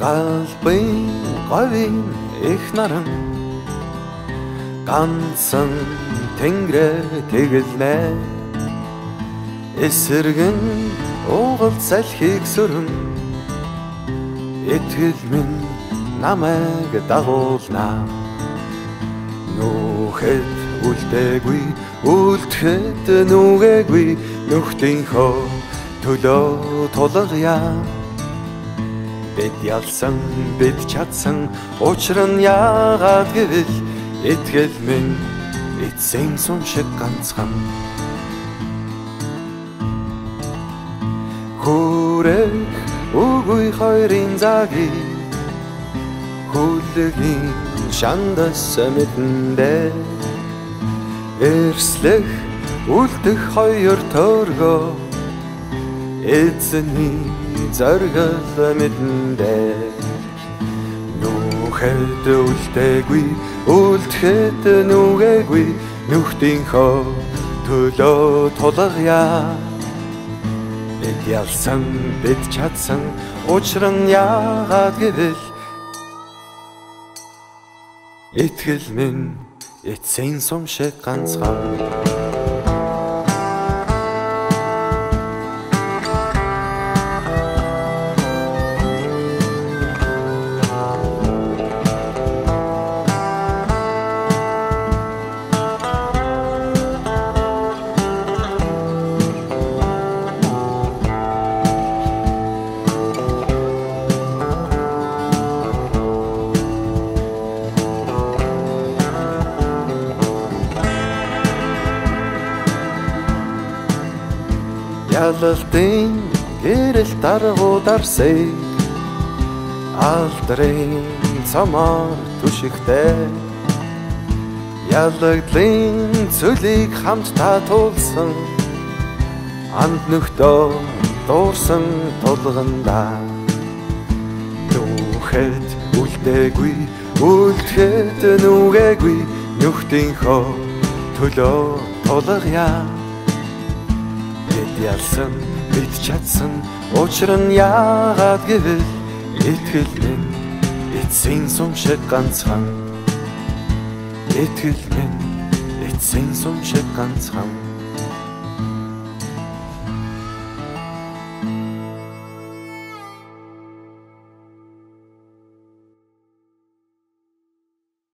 галбын говийн их наран. Ганцхан тэнгэрэ тэгэлнэ. Эсэргэн уугал салхийг сөрөн итгэл минь намайг дагуулна. Нүхэд үлдээгүй үлдэхэд нүгээгүй нүхтийнхөө төлөө тулгая бид ялсан бид чадсан учир нь яагаад гэвэл итгэл минь эцсийн сум шиг ганцхан. Хүрэх үгүй хоёрын цагийг хүлэгийн шандас мэдэндээ эрслэх үлдэх хоёр төргөө эзний зоргол мэдэндээ нүхэд үлдээгүй үлдэхэд нүгээгүй нүхтийнхөө төлөө тулгая. Бид ялсан бид чадсан учир нь яагаад гэвэл итгэл минь эцсийн сум шиг ганцхан ялалтын гэрэл даргуударсэй алдрын цамаар түшигтэй. Ялагдлын цөлийг хамт татуулсан анд нөхдөө дуурсан тулганда. Нүхэд үлдээгүй үлдэхэд нүгээгүй нөхдийнхөө төлөө тулгая ялсан бид чадсан учир нь яагаад гэвэл итгэл минь эцсийн сум шиг ганцхан. Итгэл минь эцсийн сум шиг ганцхан